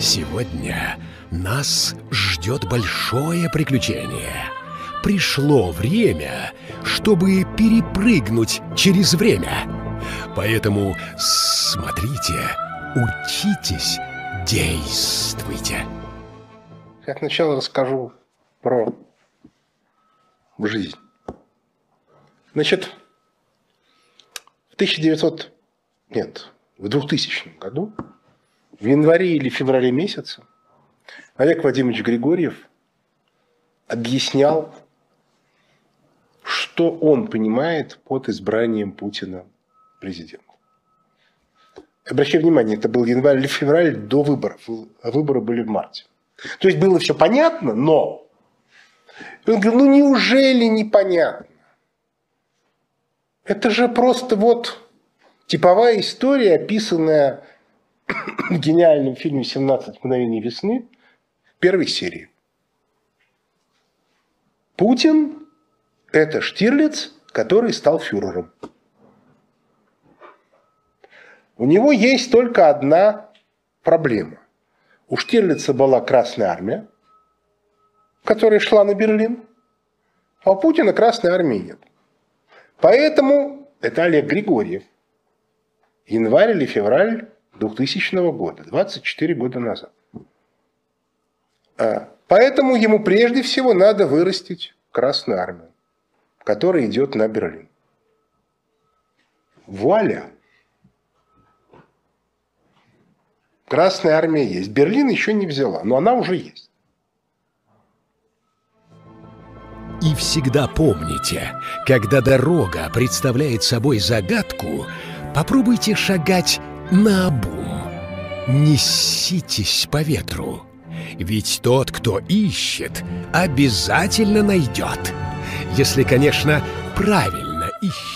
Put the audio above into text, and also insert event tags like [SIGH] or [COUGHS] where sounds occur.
Сегодня нас ждет большое приключение. Пришло время, чтобы перепрыгнуть через время. Поэтому смотрите, учитесь, действуйте. Как начало расскажу про жизнь. Значит, в 1900, нет, в 2000 году, в январе или феврале месяце, Олег Владимирович Григорьев объяснял, что он понимает под избранием Путина президента. Обращаю внимание, это был январь или февраль до выборов. А выборы были в марте. То есть было все понятно, но... Он говорит, ну неужели непонятно? Это же просто вот типовая история, описанная [COUGHS] гениальном фильме «17 мгновений весны» первой серии. Путин – это Штирлиц, который стал фюрером. У него есть только одна проблема. У Штирлица была Красная Армия, которая шла на Берлин, а у Путина Красной Армии нет. Поэтому это Олег Григорьев. Январь или февраль 2000 года, 24 года назад. А, поэтому ему прежде всего надо вырастить Красную Армию, которая идет на Берлин. Вуаля! Красная армия есть. Берлин еще не взяла, но она уже есть. И всегда помните, когда дорога представляет собой загадку, попробуйте шагать на обум. Неситесь по ветру. Ведь тот, кто ищет, обязательно найдет. Если, конечно, правильно ищет.